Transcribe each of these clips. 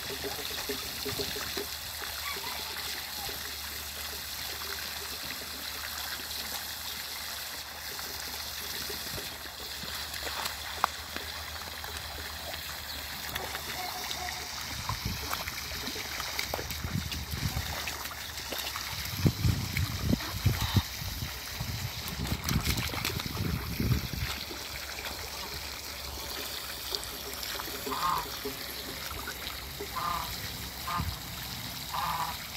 Thank wow. you. Ah. Ah. Ah.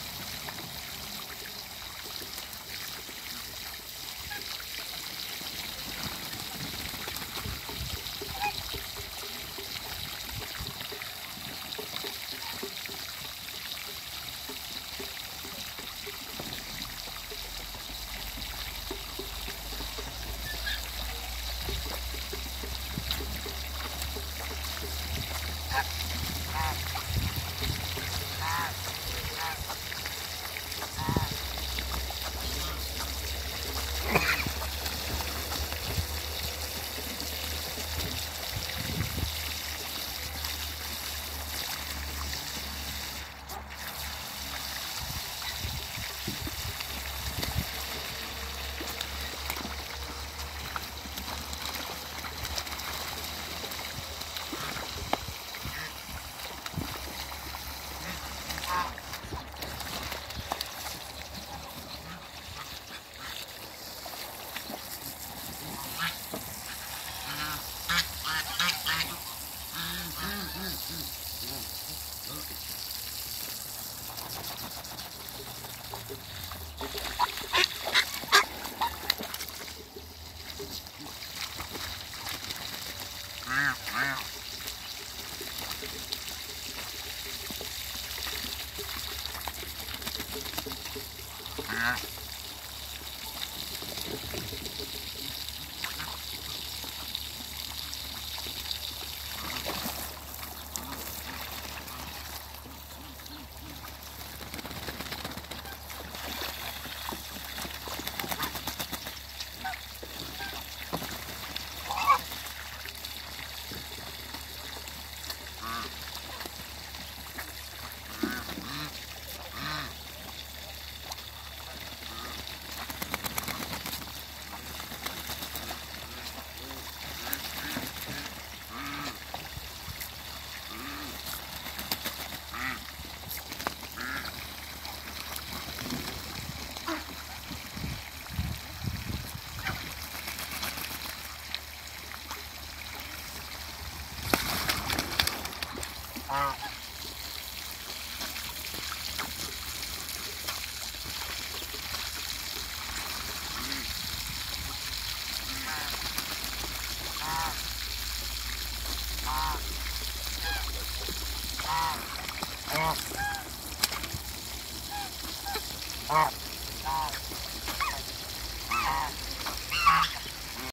Yeah. Ah.